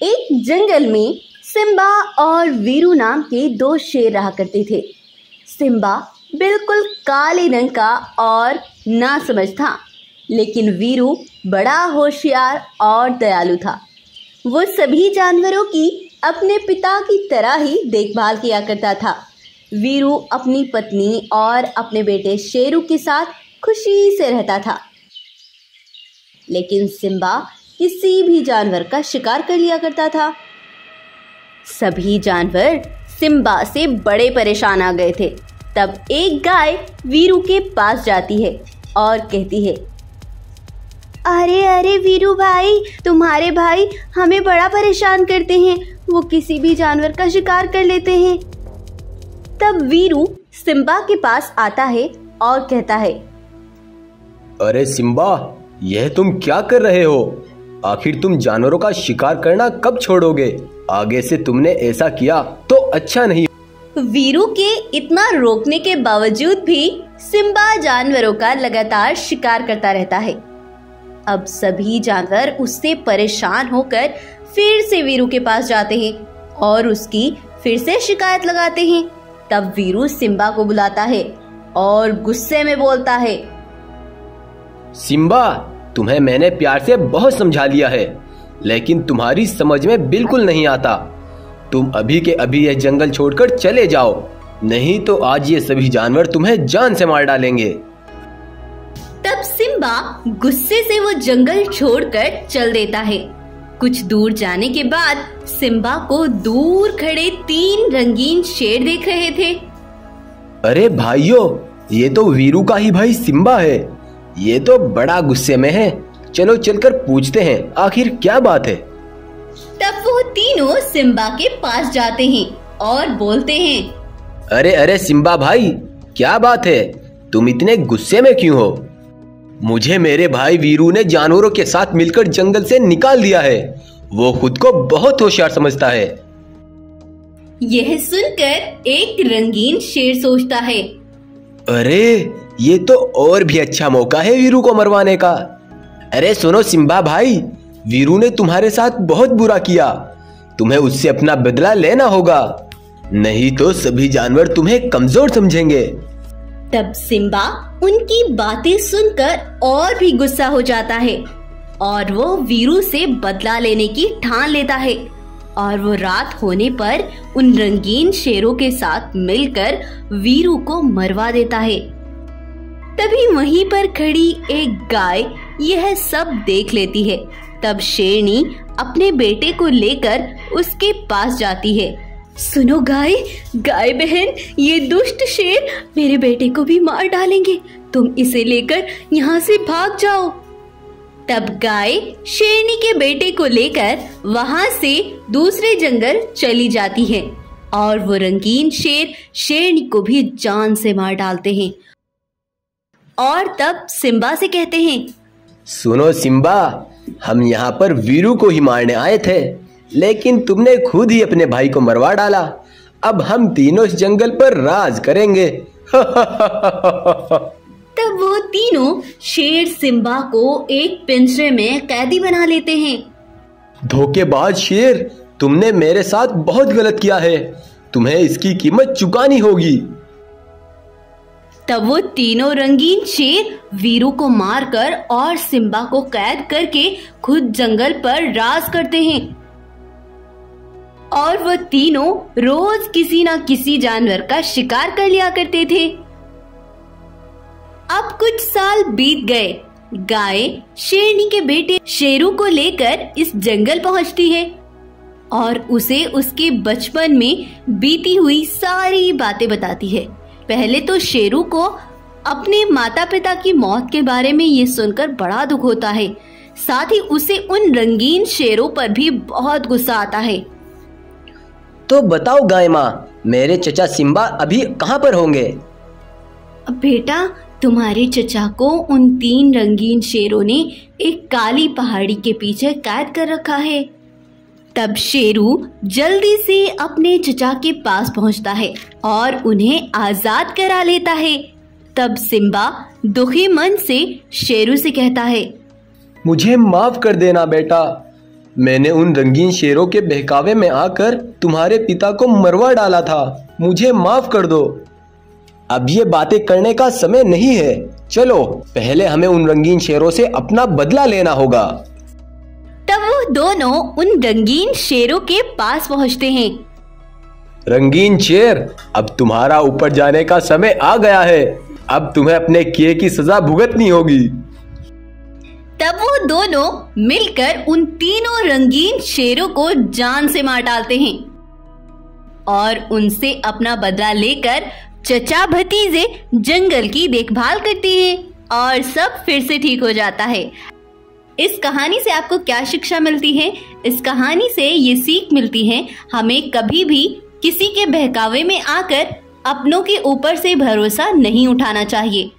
एक जंगल में सिम्बा और वीरू नाम के दो शेर रहा करते थे। सिम्बा बिल्कुल काले रंग का और ना समझ था, लेकिन वीरू बड़ा होशियार और दयालु था। वो सभी जानवरों की अपने पिता की तरह ही देखभाल किया करता था। वीरू अपनी पत्नी और अपने बेटे शेरू के साथ खुशी से रहता था। लेकिन सिम्बा किसी भी जानवर का शिकार कर लिया करता था। सभी जानवर सिम्बा से बड़े परेशान आ गए थे। तब एक गाय वीरू के पास जाती है और कहती है, अरे अरे वीरू भाई, तुम्हारे भाई हमें बड़ा परेशान करते हैं। वो किसी भी जानवर का शिकार कर लेते हैं। तब वीरू सिम्बा के पास आता है और कहता है, अरे सिम्बा, यह तुम क्या कर रहे हो? आखिर तुम जानवरों का शिकार करना कब छोड़ोगे? आगे से तुमने ऐसा किया तो अच्छा नहीं। वीरू के इतना रोकने के बावजूद भी सिम्बा जानवरों का लगातार शिकार करता रहता है। अब सभी जानवर उससे परेशान होकर फिर से वीरू के पास जाते हैं और उसकी फिर से शिकायत लगाते हैं। तब वीरू सिम्बा को बुलाता है और गुस्से में बोलता है सिम्बा तुम्हें मैंने प्यार से बहुत समझा लिया है लेकिन तुम्हारी समझ में बिल्कुल नहीं आता। तुम अभी के अभी यह जंगल छोड़कर चले जाओ नहीं तो आज ये सभी जानवर तुम्हें जान से मार डालेंगे। तब सिम्बा गुस्से से वो जंगल छोड़कर चल देता है। कुछ दूर जाने के बाद सिम्बा को दूर खड़े तीन रंगीन शेर देख रहे थे। अरे भाइयों ये तो वीरू का ही भाई सिम्बा है। ये तो बड़ा गुस्से में है। चलो चलकर पूछते हैं आखिर क्या बात है? तब वो तीनों सिम्बा के पास जाते हैं और बोलते हैं अरे अरे सिम्बा भाई क्या बात है? तुम इतने गुस्से में क्यों हो? मुझे मेरे भाई वीरू ने जानवरों के साथ मिलकर जंगल से निकाल दिया है। वो खुद को बहुत होशियार समझता है। यह सुनकर एक रंगीन शेर सोचता है। अरे ये तो और भी अच्छा मौका है वीरू को मरवाने का। अरे सुनो सिम्बा भाई, वीरू ने तुम्हारे साथ बहुत बुरा किया। तुम्हें उससे अपना बदला लेना होगा। नहीं तो सभी जानवर तुम्हें कमज़ोर समझेंगे। तब सिम्बा उनकी बातें सुनकर और भी गुस्सा हो जाता है और वो वीरू से बदला लेने की ठान लेता है और वो रात होने पर उन रंगीन शेरों के साथ मिलकर वीरू को मरवा देता है। तभी वहीं पर खड़ी एक गाय यह सब देख लेती है। तब शेरनी अपने बेटे को लेकर उसके पास जाती है। सुनो गाय गाय बहन, ये दुष्ट शेर मेरे बेटे को भी मार डालेंगे। तुम इसे लेकर यहाँ से भाग जाओ। तब गाय शेरनी के बेटे को लेकर वहाँ से दूसरे जंगल चली जाती है और वो रंगीन शेर शेरनी को भी जान से मार डालते हैं। और तब सिम्बा से कहते हैं सुनो सिम्बा हम यहाँ पर वीरू को ही मारने आए थे लेकिन तुमने खुद ही अपने भाई को मरवा डाला। अब हम तीनों इस जंगल पर राज करेंगे। तब वो तीनों शेर सिम्बा को एक पिंजरे में कैदी बना लेते हैं। धोखेबाज शेर तुमने मेरे साथ बहुत गलत किया है। तुम्हें इसकी कीमत चुकानी होगी। तब वो तीनों रंगीन शेर वीरू को मारकर और सिम्बा को कैद करके खुद जंगल पर राज करते हैं। और वो तीनों रोज किसी ना किसी जानवर का शिकार कर लिया करते थे। अब कुछ साल बीत गए। गाय, शेरनी के बेटे शेरू को लेकर इस जंगल पहुँचती है और उसे उसके बचपन में बीती हुई सारी बातें बताती है। पहले तो शेरू को अपने माता पिता की मौत के बारे में ये सुनकर बड़ा दुख होता है। साथ ही उसे उन रंगीन शेरों पर भी बहुत गुस्सा आता है। तो बताओ गाय माँ मेरे चचा सिम्बा अभी कहाँ पर होंगे? बेटा तुम्हारे चचा को उन तीन रंगीन शेरों ने एक काली पहाड़ी के पीछे कैद कर रखा है। तब शेरू जल्दी से अपने चचा के पास पहुँचता है और उन्हें आज़ाद करा लेता है। तब सिम्बा दुखी मन से शेरू से कहता है, मुझे माफ़ कर देना बेटा। मैंने उन रंगीन शेरों के बहकावे में आकर तुम्हारे पिता को मरवा डाला था। मुझे माफ़ कर दो। अब ये बातें करने का समय नहीं है। चलो, पहले हमें उन रंगीन शेरों से अपना बदला लेना होगा। तब वो दोनों उन रंगीन शेरों के पास पहुँचते हैं। रंगीन शेर अब तुम्हारा ऊपर जाने का समय आ गया है। अब तुम्हें अपने किए की सजा भुगतनी होगी। तब वो दोनों मिलकर उन तीनों रंगीन शेरों को जान से मार डालते हैं और उनसे अपना बदला लेकर चचा भतीजे जंगल की देखभाल करती हैं और सब फिर से ठीक हो जाता है। इस कहानी से आपको क्या शिक्षा मिलती है? इस कहानी से ये सीख मिलती है, हमें कभी भी किसी के बहकावे में आकर अपनों के ऊपर से भरोसा नहीं उठाना चाहिए।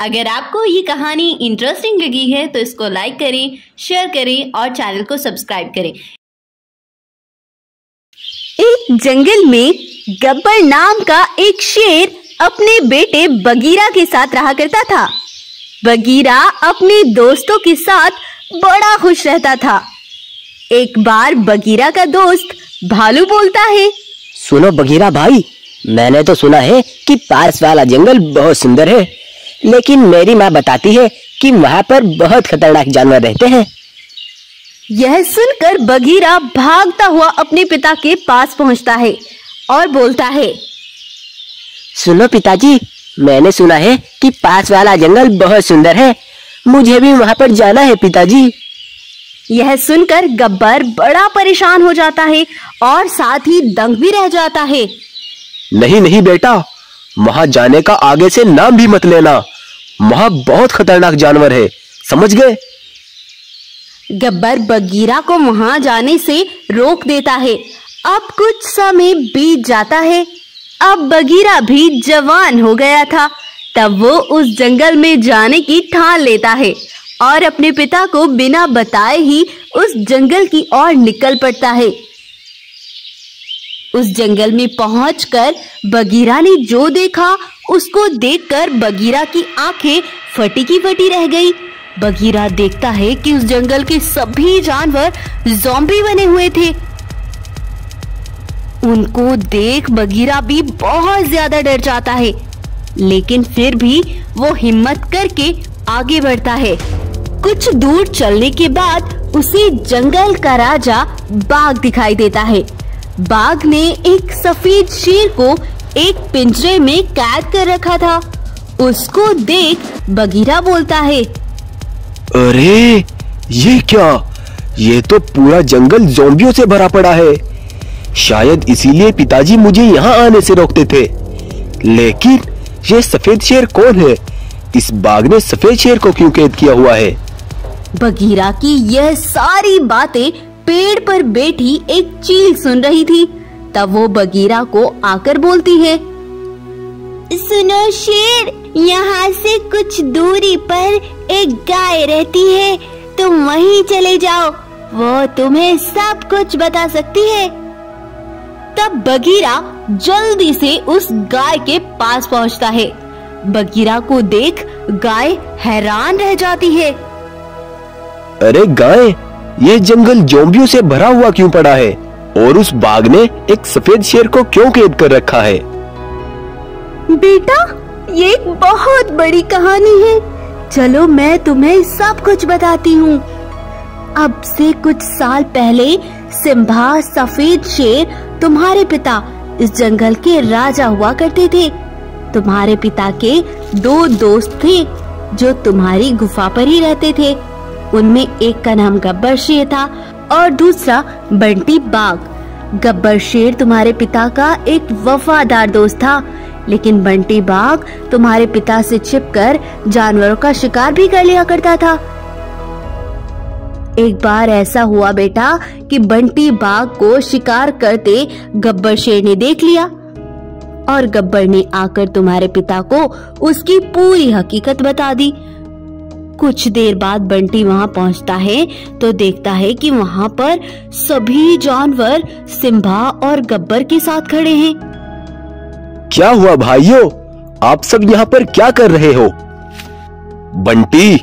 अगर आपको ये कहानी इंटरेस्टिंग लगी है तो इसको लाइक करें शेयर करें और चैनल को सब्सक्राइब करें। एक जंगल में गब्बर नाम का एक शेर अपने बेटे बगीरा के साथ रहा करता था। बगीरा अपने दोस्तों के साथ बड़ा खुश रहता था। एक बार बगीरा का दोस्त भालू बोलता है सुनो बगीरा भाई मैंने तो सुना है कि पास वाला जंगल बहुत सुंदर है लेकिन मेरी माँ बताती है कि वहाँ पर बहुत खतरनाक जानवर रहते हैं। यह सुनकर बगीरा भागता हुआ अपने पिता के पास पहुँचता है और बोलता है सुनो पिताजी मैंने सुना है कि पास वाला जंगल बहुत सुंदर है। मुझे भी वहाँ पर जाना है पिताजी। यह सुनकर गब्बर बड़ा परेशान हो जाता है और साथ ही दंग भी रह जाता है। नहीं नहीं बेटा। वहाँ जाने का आगे से नाम भी मत लेना। वहाँ बहुत खतरनाक जानवर है। समझ गए? गब्बर बगीरा को वहाँ जाने से रोक देता है। अब कुछ समय बीत जाता है। अब बगीरा भी जवान हो गया था। तब वो उस जंगल में जाने की ठान लेता है और अपने पिता को बिना बताए ही उस जंगल की ओर निकल पड़ता है। उस जंगल में पहुंचकर बगीरा ने जो देखा, उसको देखकर बगीरा की आँखें फटी की फटी रह गई। बगीरा देखता है कि उस जंगल के सभी जानवर जॉम्बी बने हुए थे। उनको देख बगीरा भी बहुत ज़्यादा डर जाता है। लेकिन फिर भी वो हिम्मत करके आगे बढ़ता है। कुछ दूर चलने के बाद उसे जंगल का राजा बाघ दिखाई देता है। बाघ ने एक सफ़ेद शेर को एक पिंजरे में कैद कर रखा था। उसको देख बगीरा बोलता है, अरे, ये क्या? ये तो पूरा जंगल जोम्बियों से भरा पड़ा है। शायद इसीलिए पिताजी मुझे यहाँ आने से रोकते थे। लेकिन ये सफ़ेद शेर कौन है? इस बाग ने सफ़ेद शेर को क्यों कैद किया हुआ है? बगीरा की यह सारी बातें पेड़ पर बैठी एक चील सुन रही थी। तब वो बगीरा को आकर बोलती है, सुनो शेर, यहाँ से कुछ दूरी पर एक गाय रहती है। तुम वहीं चले जाओ। वो तुम्हें सब कुछ बता सकती है। तब बगीरा जल्दी से उस गाय के पास पहुँचता है। बगीरा को देख गाय हैरान रह जाती है। अरे गाय यह जंगल जोम्बियों से भरा हुआ क्यों पड़ा है? और उस बाघ ने एक सफ़ेद शेर को क्यों कैद कर रखा है? बेटा ये एक बहुत बड़ी कहानी है। चलो मैं तुम्हें सब कुछ बताती हूँ। अब से कुछ साल पहले सिम्भा सफ़ेद शेर तुम्हारे पिता इस जंगल के राजा हुआ करते थे। तुम्हारे पिता के दो दोस्त थे, जो तुम्हारी गुफा पर ही रहते थे। उनमें एक का नाम गब्बर शेर था और दूसरा बंटी बाघ गब्बर शेर तुम्हारे पिता का एक वफादार दोस्त था, लेकिन बंटी बाघ तुम्हारे पिता से छिपकर जानवरों का शिकार भी कर लिया करता था। एक बार ऐसा हुआ बेटा कि बंटी बाघ को शिकार करते गब्बर शेर ने देख लिया। और गब्बर ने आकर तुम्हारे पिता को उसकी पूरी हकीकत बता दी। कुछ देर बाद बंटी वहाँ पहुँचता है तो देखता है कि वहाँ पर सभी जानवर सिम्भा और गब्बर के साथ खड़े हैं। क्या हुआ भाइयों? आप सब यहाँ पर क्या कर रहे हो? बंटी,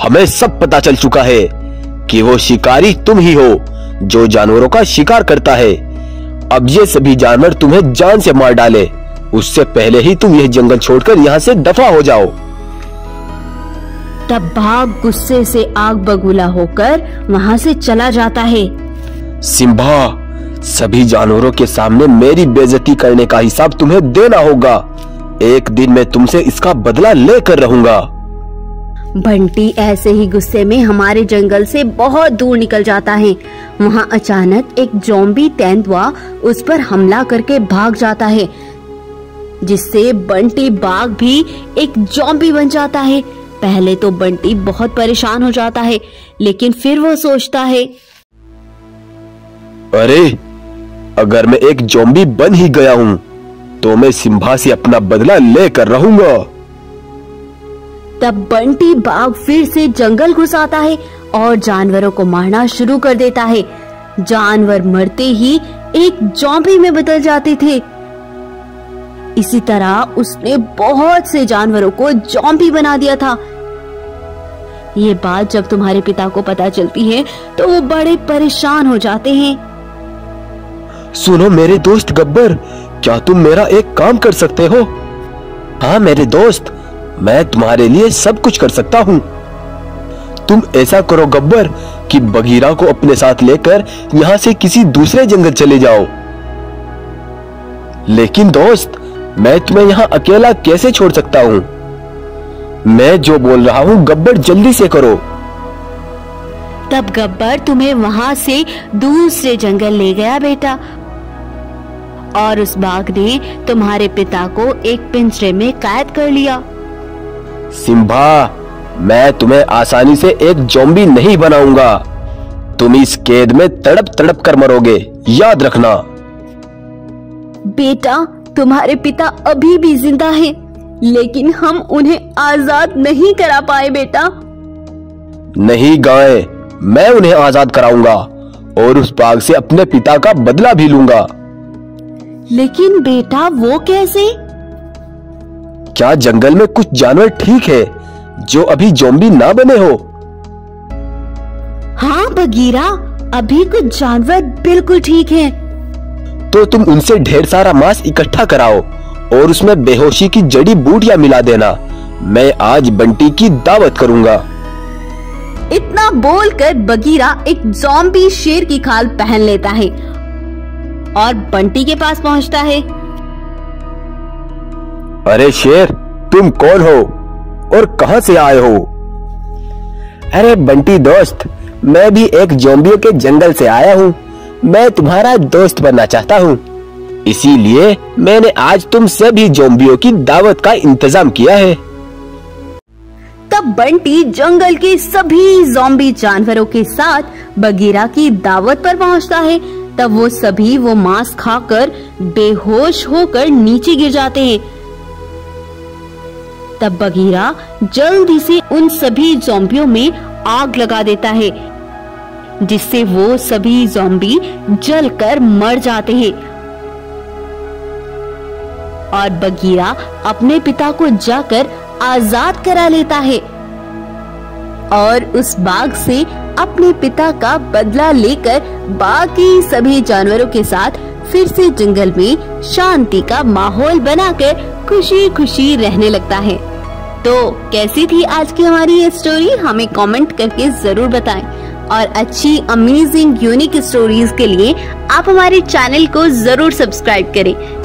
हमें सब पता चल चुका है। कि वो शिकारी तुम ही हो जो जानवरों का शिकार करता है। अब ये सभी जानवर तुम्हें जान से मार डाले। उससे पहले ही तुम यह जंगल छोड़कर यहाँ से दफ़ा हो जाओ। तब बाघ गुस्से से आग बगुला होकर वहाँ से चला जाता है। सिम्बा सभी जानवरों के सामने मेरी बेजती करने का हिसाब तुम्हें देना होगा। एक दिन मैं तुमसे इसका बदला लेकर रहूँगा। बंटी ऐसे ही गुस्से में हमारे जंगल से बहुत दूर निकल जाता है। वहाँ अचानक एक जोम्बी तेंदुआ उस पर हमला करके भाग जाता है, जिससे बंटी बाघ भी एक जोम्बी बन जाता है। पहले तो बंटी बहुत परेशान हो जाता है, लेकिन फिर वो सोचता है, अरे, अगर मैं एक जोम्बी बन ही गया हूँ तो मैं सिम्बा से अपना बदला लेकर रहूँगा। तब बंटी बाघ फिर से जंगल घुस आता है और जानवरों को मारना शुरू कर देता है। जानवर मरते ही एक जॉम्बी में बदल जाते थे। इसी तरह उसने बहुत से जानवरों को जॉम्बी बना दिया था। ये बात जब तुम्हारे पिता को पता चलती है तो वो बड़े परेशान हो जाते हैं। सुनो मेरे दोस्त गब्बर, क्या तुम मेरा एक काम कर सकते हो? हाँ मेरे दोस्त मैं तुम्हारे लिए सब कुछ कर सकता हूँ। तुम ऐसा करो गब्बर कि बगीरा को अपने साथ लेकर यहाँ से किसी दूसरे जंगल चले जाओ। लेकिन दोस्त, मैं तुम्हें यहाँ अकेला कैसे छोड़ सकता हूँ? मैं जो बोल रहा हूँ गब्बर जल्दी से करो। तब गब्बर तुम्हें वहाँ से दूसरे जंगल ले गया बेटा। और उस बाघ ने तुम्हारे पिता को एक पिंजरे में कैद कर लिया। सिम्बा मैं तुम्हें आसानी से एक जोम्बी नहीं बनाऊँगा। तुम इस कैद में तड़प तड़प कर मरोगे याद रखना। बेटा तुम्हारे पिता अभी भी ज़िंदा हैं, लेकिन हम उन्हें आज़ाद नहीं करा पाए बेटा। नहीं गाय मैं उन्हें आज़ाद कराऊँगा और उस बाघ से अपने पिता का बदला भी लूँगा। लेकिन बेटा वो कैसे? क्या जंगल में कुछ जानवर ठीक है जो अभी जोम्बी ना बने हो? हाँ बगीरा अभी कुछ जानवर बिल्कुल ठीक हैं। तो तुम उनसे ढेर सारा मांस इकट्ठा कराओ और उसमें बेहोशी की जड़ी बूटियाँ मिला देना। मैं आज बंटी की दावत करूँगा। इतना बोलकर बगीरा एक जॉम्बी शेर की खाल पहन लेता है और बंटी के पास पहुँचता है। अरे शेर, तुम कौन हो और कहाँ से आए हो? अरे बंटी दोस्त, मैं भी एक जोम्बियों के जंगल से आया हूँ। मैं तुम्हारा दोस्त बनना चाहता हूँ। इसीलिए मैंने आज तुम सभी जोम्बियों की दावत का इंतज़ाम किया है। तब बंटी जंगल के सभी जोम्बी जानवरों के साथ बगीरा की दावत पर पहुँचता है। तब वो सभी वो मांस खाकर बेहोश होकर नीचे गिर जाते हैं। तब बगीरा जल्दी से उन सभी जोम्बियों में आग लगा देता है, जिससे वो सभी जोम्बी जलकर मर जाते हैं। और बगीरा अपने पिता को जाकर आज़ाद करा लेता है और उस बाघ से अपने पिता का बदला लेकर बाकी सभी जानवरों के साथ फिर से जंगल में शांति का माहौल बनाकर खुशी खुशी रहने लगता है। तो कैसी थी आज की हमारी ये स्टोरी हमें कमेंट करके ज़रूर बताएँ। और अच्छी अमेजिंग यूनिक स्टोरीज के लिए आप हमारे चैनल को ज़रूर सब्सक्राइब करें।